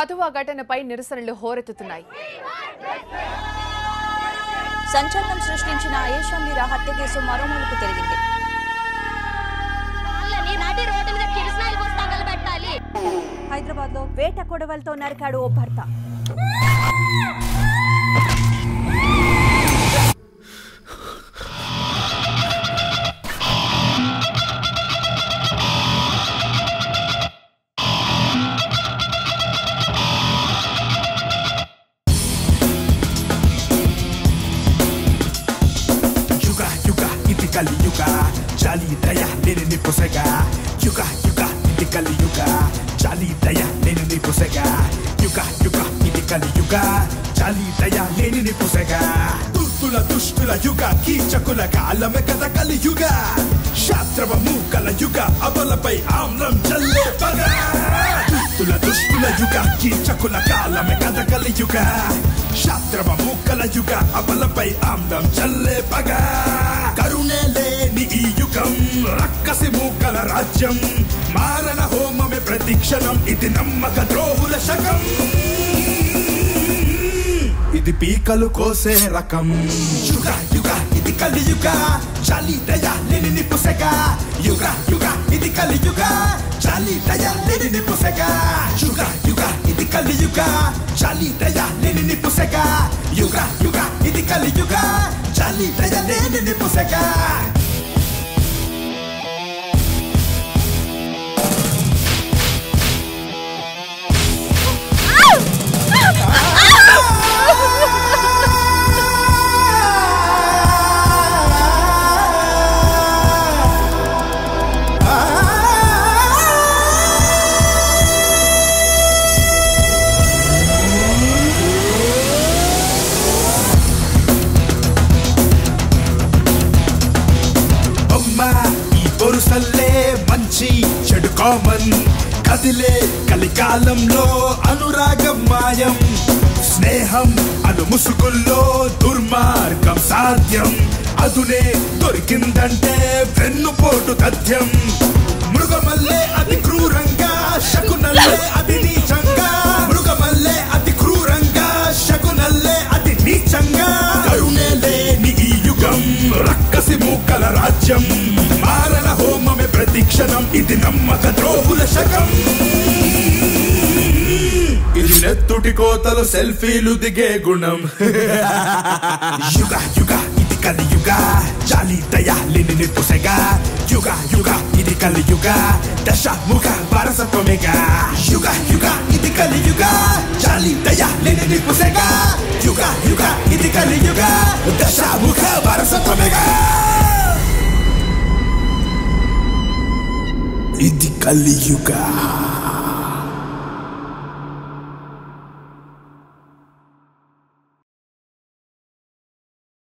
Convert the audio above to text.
కథువా ఘటనపై నిరసనలు హోరెత్తుతున్నాయి. సంచలనం సృష్టించిన ఆయేషా మీరా హత్య కేసు మరో మలుపు తిరిగింది. హైదరాబాద్లో వేట కొడవలతో నరికాడు ఓ భర్త. ఇది కలి యుగ చాలి దయ నేను నీ పొసగ యుగ యుగ ఇది కలి యుగ చాలి దయ నేను నీ పొసగ యుగ యుగ ఇది కలి యుగ చాలి దయ నేను నీ పొసగ దుస్తుల దుష్టుల యుగ కీచకుల కాలమే కథ కలి యుగ శాస్త్రవ మూకల యుగ అబలపై ఆమ్లం చల్లే పగ దుస్తుల దుష్టుల యుగ కీచకుల కాలమే కథ కలి యుగ శాస్త్రవ మూకల యుగ అబలపై ఆమ్లం చల్లే పగ రక్కసి రాజ్యం. మారణ హోమమే ప్రతిక్షణం. ఇది నమ్మక ద్రోహుల శకం. ఇది పీకలు కోసే రకం. యుగ యుగ ఇది కలియుగ. చలి దయ లేని నిపుసెగ యుగ యుగ ఇది కలియుగ. చలి దయ లేని నిపుసెగ యుగ యుగ ఇది కలియుగ. చలి దయ లేని నిపుసెగ యుగ యుగ ఇది కలియుగ. చలి దయ లేని నిపుసెగ మంచి చెడు కామన్. కదిలే కలికాలంలో అనురాగం మాయం. స్నేహం అను ముసుగుల్లో దుర్మార్గం సాధ్యం. అదునే దొరికిందంటే వెన్నుపోటు తథ్యం. మృగమల్లే అతి క్రూరంగా శకునల్లే అతి నీచంగా. మృగమల్లే అతి క్రూరంగా శకునల్లే అతి నీచంగా. కరుణే లేని ఈ యుగం రక్కసి మూకల రాజ్యం. మారణ ప్రతి క్షణం ఇది నమ్మక ద్రోహుల శకం. ఇది నెత్తుటి కోతలు సెల్ఫీలు దిగే గుణం. యుగ యుగ ఇది కలియుగ. చాలి జాలి దయ లేని నిప్పుసెగ యుగ యుగ ఇది కలియుగ. దశ ముఖ వారసత్వమేగా. యుగ యుగ ఇది కలియుగ. చాలి జాలి దయ లేని నిప్పుసెగ యుగ యుగ ఇది కలియుగ. దశ ముఖ వారసత్వమేగా. ఇది కలియుగ